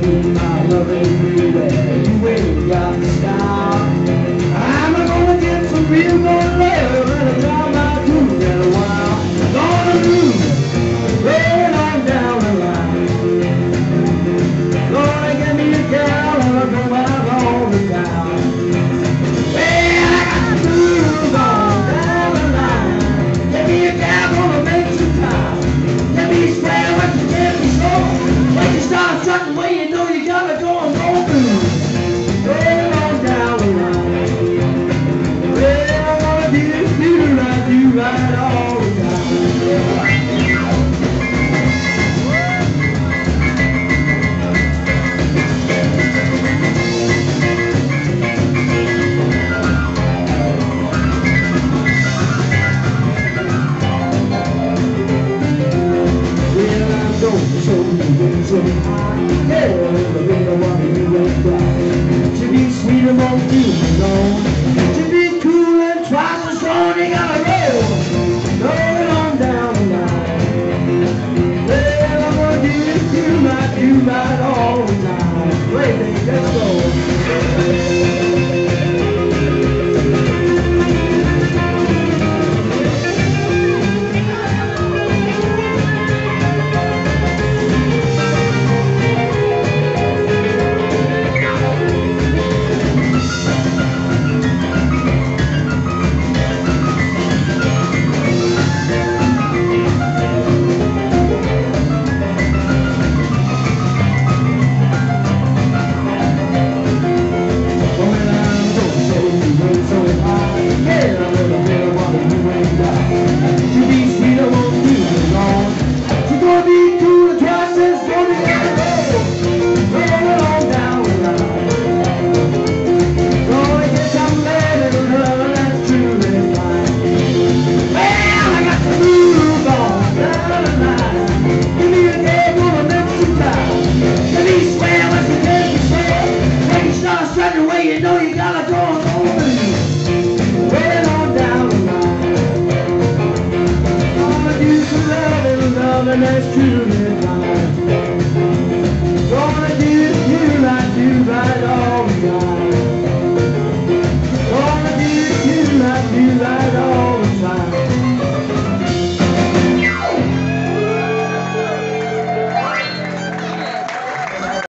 gonna be my love everywhere. Yeah, the. Should be sweet among you know. Should be cool and twice as strong. You gotta roll, on down the line. I'm gonna my loving that's truly